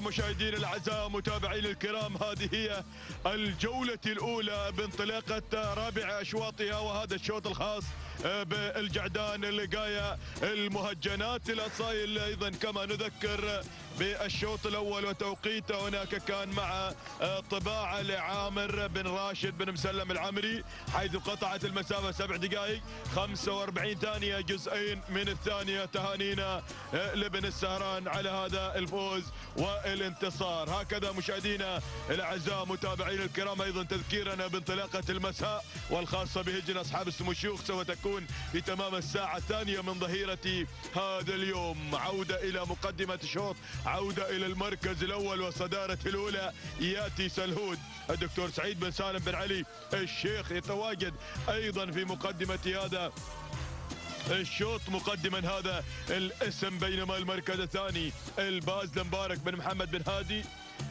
مشاهدينا الأعزاء متابعين الكرام هذه هي الجولة الأولى بانطلاقة رابع أشواطها وهذا الشوط الخاص بالجعدان اللقايه المهجنات الأصايل أيضا كما نذكر بالشوط الأول وتوقيته هناك كان مع طباعة لعامر بن راشد بن مسلم العمري حيث قطعت المسافة سبع دقائق 45 ثانية جزئين من الثانية تهانينا لابن السهران على هذا الفوز والانتصار هكذا مشاهدينا الاعزاء متابعين الكرام أيضا تذكيرنا بانطلاقة المساء والخاصة بهجن أصحاب السمو الشيوخ سوف تكون في تمام الساعة الثانية من ظهيرة هذا اليوم. عودة إلى مقدمة الشوط عودة إلى المركز الأول وصدارة الأولى. يأتي سلهود الدكتور سعيد بن سالم بن علي الشيخ يتواجد أيضا في مقدمة هذا الشوط مقدما هذا الاسم بينما المركز الثاني الباز المبارك بن محمد بن هادي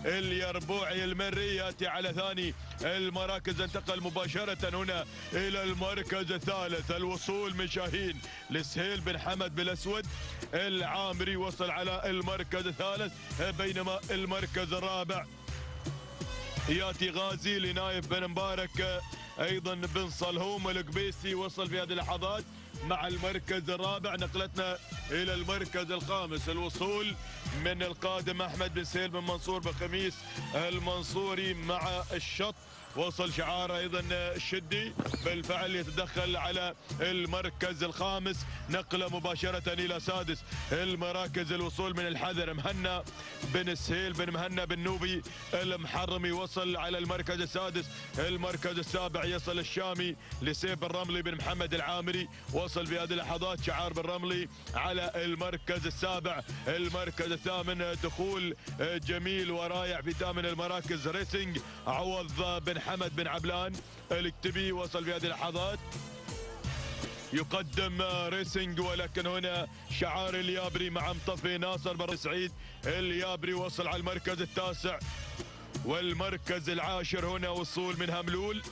اليربوعي المري يأتي على ثاني المراكز انتقل مباشرة هنا إلى المركز الثالث الوصول من شاهين لسهيل بن حمد بالأسود العامري وصل على المركز الثالث بينما المركز الرابع يأتي غازي لنايف بن مبارك أيضا بن صلهوم القبيسي وصل في هذه اللحظات مع المركز الرابع نقلتنا إلى المركز الخامس. الوصول من القادم أحمد بن سهيل بن منصور بخميس المنصوري مع الشط. وصل شعار أيضا الشدي بالفعل يتدخل على المركز الخامس. نقلة مباشرة إلى سادس. المراكز الوصول من الحذر مهنا بن سهيل بن مهنا بن نوبي المحرمي وصل على المركز السادس. المركز السابع يصل الشامي لسيف الرملي بن محمد العامري. وصل في هذه اللحظات شعار بن رملي على المركز السابع. المركز الثامن دخول جميل ورايع في ثامن المراكز. ريسنج عوض بن حمد بن عبلان. الكتبي وصل في هذه اللحظات. يقدم ريسنج ولكن هنا شعار اليابري مع مطفي ناصر بن سعيد. اليابري وصل على المركز التاسع. والمركز العاشر هنا وصول من هملول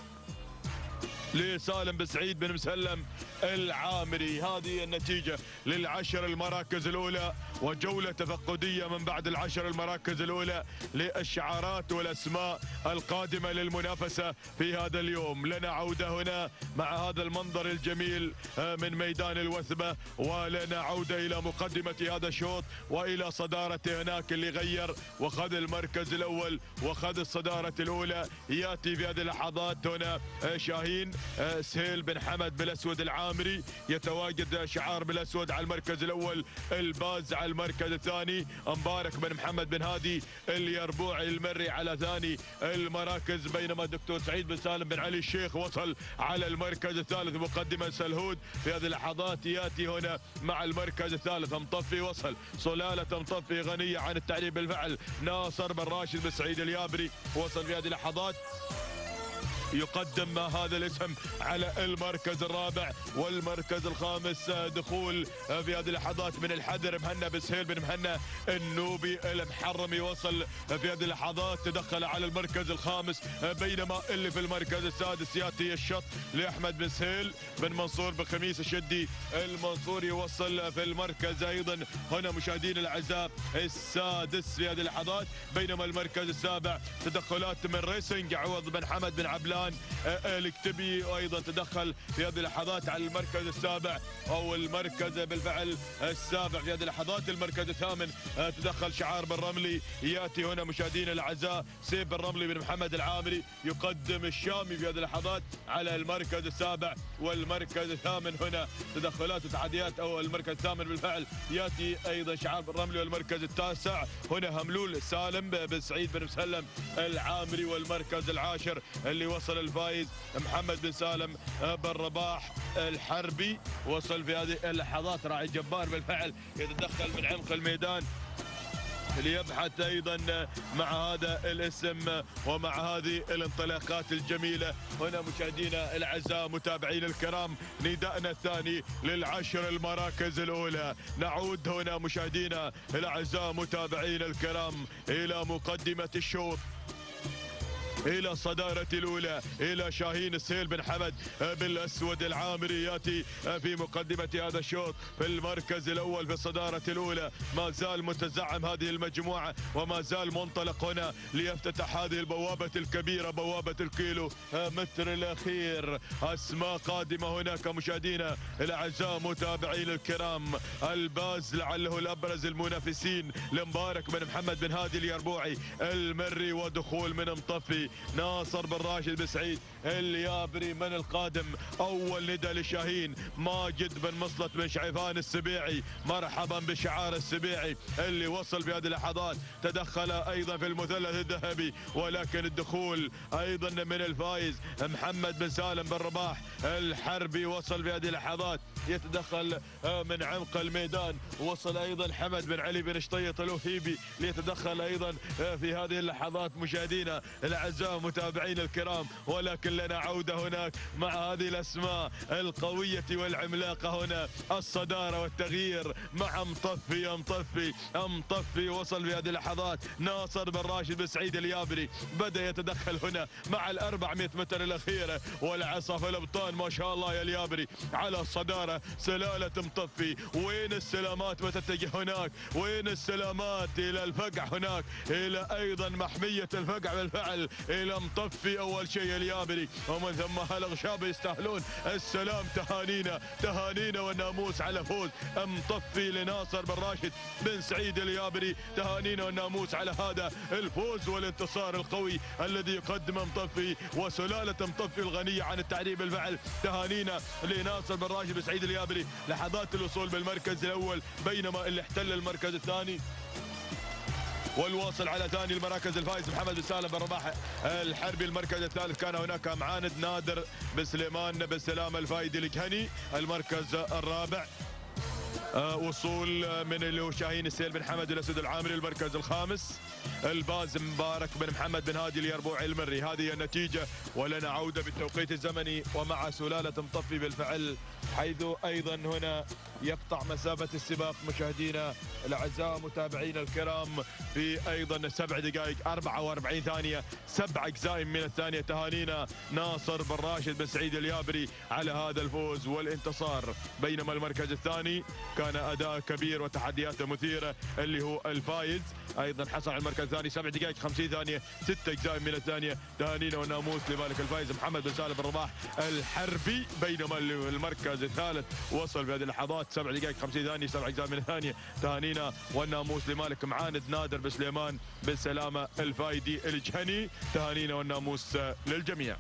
لسالم بن سعيد بن مسلم العامري. هذه النتيجة للعشر المراكز الأولى. وجولة تفقدية من بعد العشر المراكز الأولى للشعارات والأسماء القادمة للمنافسة في هذا اليوم. لنا عودة هنا مع هذا المنظر الجميل من ميدان الوثبة ولنا عودة إلى مقدمة هذا الشوط وإلى صدارة هناك اللي غير وخذ المركز الأول وخذ الصدارة الأولى. يأتي في هذه اللحظات هنا شاهين سهيل بن حمد بالأسود العام العامري يتواجد شعار بالأسود على المركز الأول الباز على المركز الثاني. مبارك بن محمد بن هادي اليربوعي المري على ثاني. المراكز بينما الدكتور سعيد بن سالم بن علي الشيخ وصل على المركز الثالث مقدما سلهود في هذه اللحظات ياتي هنا مع المركز الثالث. مطفي وصل. صلاله مطفي غنية عن التعريب بالفعل. ناصر بن راشد بن سعيد اليابري وصل في هذه اللحظات. يقدم هذا الاسم على المركز الرابع والمركز الخامس. دخول في هذه اللحظات من الحذر مهنا بسهيل بن مهنا النوبي المحرمي وصل في هذه اللحظات. تدخل على المركز الخامس بينما اللي في المركز السادس يأتي الشط لأحمد بن سهيل بن منصور بخميس الشدي. المنصوري وصل في المركز أيضا. هنا مشاهدين الأعزاء السادس في هذه اللحظات. بينما المركز السابع تدخلات من ريسنج عوض بن حمد بن عبلان الآن الكتبي وأيضا تدخل في هذه اللحظات على المركز السابع أو المركز بالفعل السابع في هذه اللحظات. المركز الثامن تدخل شعار بن رملي. يأتي هنا مشاهدينا الأعزاء سيف بن رملي بن محمد العامري يقدم الشامي في هذه اللحظات على المركز السابع والمركز الثامن. هنا تدخلات وتحديات أو المركز الثامن بالفعل. يأتي أيضا شعار بن رملي والمركز التاسع. هنا هملول سالم بن سعيد بن مسلم العامري والمركز العاشر اللي وصل وصل الفايز محمد بن سالم بن رباح الحربي. وصل في هذه اللحظات راعي جبار بالفعل يتدخل من عمق الميدان ليبحث أيضا مع هذا الاسم ومع هذه الانطلاقات الجميلة. هنا مشاهدينا الأعزاء متابعين الكرام نداءنا الثاني للعشر المراكز الأولى. نعود هنا مشاهدينا الأعزاء متابعين الكرام إلى مقدمة الشوط. إلى الصدارة الأولى إلى شاهين السيل بن حمد بالأسود العامري يأتي في مقدمة هذا الشوط في المركز الأول في الصدارة الأولى. ما زال متزعم هذه المجموعة وما زال منطلق هنا ليفتتح هذه البوابة الكبيرة بوابة الكيلو متر الأخير. أسماء قادمة هناك مشاهدينا الأعزاء متابعين الكرام. الباز لعله الأبرز المنافسين لمبارك بن محمد بن هادي اليربوعي المري ودخول من مطفي. ناصر بن راشد بن سعيد اليابري من القادم؟ أول ندى لشاهين ماجد بن مصلت بن شعيفان السبيعي مرحبا بشعار السبيعي اللي وصل في هذه اللحظات تدخل أيضا في المثلث الذهبي ولكن الدخول أيضا من الفايز محمد بن سالم بن رباح الحربي وصل في هذه اللحظات يتدخل من عمق الميدان وصل أيضا حمد بن علي بن شطيط الوهيبي ليتدخل أيضا في هذه اللحظات مشاهدينا الأعزاء متابعين الكرام ولكن لنا عودة هناك مع هذه الأسماء القوية والعملاقة هنا الصدارة والتغيير. مع مطفي مطفي مطفي وصل في هذه اللحظات. ناصر بن راشد بن سعيد اليابري بدأ يتدخل هنا مع ال 400 متر الأخيرة. والعصا في الأبطال ما شاء الله يا اليابري. على الصدارة سلالة مطفي وين السلامات وتتجه هناك؟ وين السلامات إلى الفقع هناك؟ إلى أيضا محمية الفقع بالفعل. إلى مطفي أول شيء اليابري ومن ثم هالغشاب يستاهلون. السلام تهانينا تهانينا والناموس على فوز. مطفي لناصر بن راشد بن سعيد اليابري تهانينا والناموس على هذا. الفوز والانتصار القوي الذي يقدمه مطفي وسلالة مطفي الغنية عن التعريب بالفعل تهانينا لناصر بن راشد بن سعيد اليابري لحظات الوصول بالمركز الأول بينما اللي احتل المركز الثاني. والواصل على ثاني المراكز الفايز محمد بن سالم بن رباح الحربي. المركز الثالث كان هناك معاند نادر بن سليمان الفايدي الجهني المركز الرابع وصول من شاهين السيل بن حمد الاسد العامري المركز الخامس. الباز مبارك بن محمد بن هادي اليربوعي المري هذه النتيجة ولنا عوده بالتوقيت الزمني ومع سلالة مطفي بالفعل حيث أيضا هنا يقطع مسافة السباق مشاهدينا الأعزاء متابعينا الكرام في أيضا سبع دقائق 44 ثانية سبع أجزاء من الثانية. تهانينا ناصر بن راشد بن سعيد اليابري على هذا الفوز والانتصار. بينما المركز الثاني كان أداء كبير وتحديات مثيرة اللي هو الفايز أيضا حصل على المركز الثاني سبع دقائق 50 ثانية ست أجزاء من الثانية. تهانينا والناموس لذلك الفايز محمد بن سالم بن رباح الحربي بينما المركز الثالث وصل في هذه اللحظات سبع دقائق 50 ثانية سبع أجزاء من الثانية. تهانينا والناموس لمالك معاند نادر بن سليمان بن سلامة الفايدي الجهني. تهانينا والناموس للجميع.